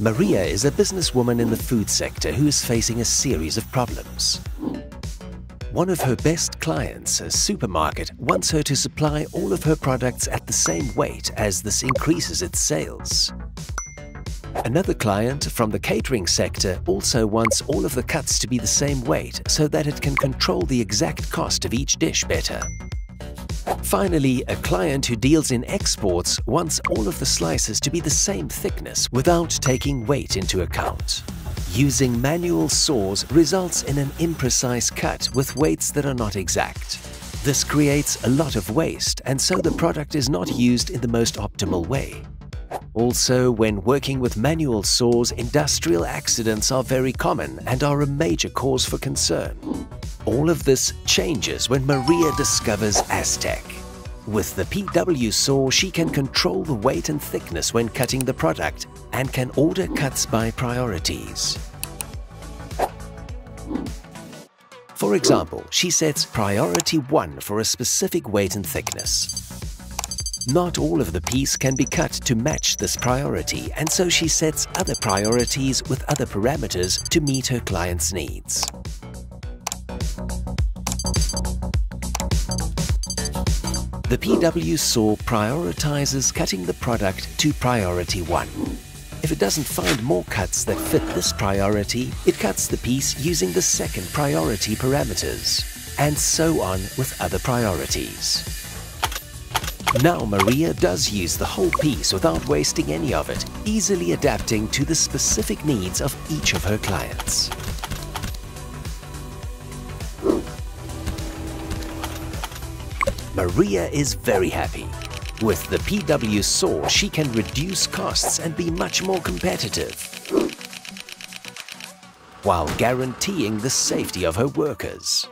Maria is a businesswoman in the food sector who is facing a series of problems. One of her best clients, a supermarket, wants her to supply all of her products at the same weight as this increases its sales. Another client from the catering sector also wants all of the cuts to be the same weight so that it can control the exact cost of each dish better. Finally, a client who deals in exports wants all of the slices to be the same thickness without taking weight into account. Using manual saws results in an imprecise cut with weights that are not exact. This creates a lot of waste and so the product is not used in the most optimal way. Also, when working with manual saws, industrial accidents are very common and are a major cause for concern. All of this changes when Maria discovers Astech. With the PW saw, she can control the weight and thickness when cutting the product and can order cuts by priorities. For example, she sets priority 1 for a specific weight and thickness. Not all of the piece can be cut to match this priority and so she sets other priorities with other parameters to meet her client's needs. The PW saw prioritizes cutting the product to priority 1. If it doesn't find more cuts that fit this priority, it cuts the piece using the second priority parameters, and so on with other priorities. Now Maria does use the whole piece without wasting any of it, easily adapting to the specific needs of each of her clients. Maria is very happy. With the PW saw, she can reduce costs and be much more competitive, while guaranteeing the safety of her workers.